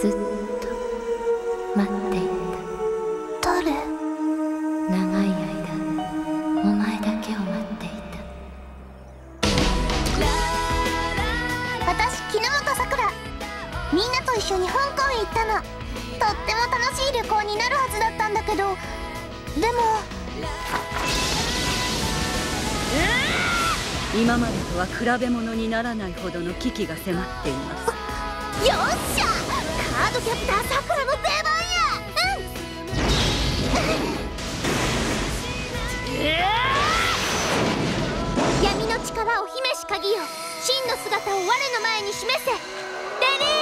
ずっと待っていた。誰長い間お前だけを待っていた。私絹本さくらみんなと一緒に香港へ行ったの。とっても楽しい旅行になるはずだったんだけど。でも今までとは比べ物にならないほどの危機が迫っています。よっしゃカードキャプターさくらの出番やうん。闇の力を姫し鍵よ。真の姿を我の前に示せ。レディー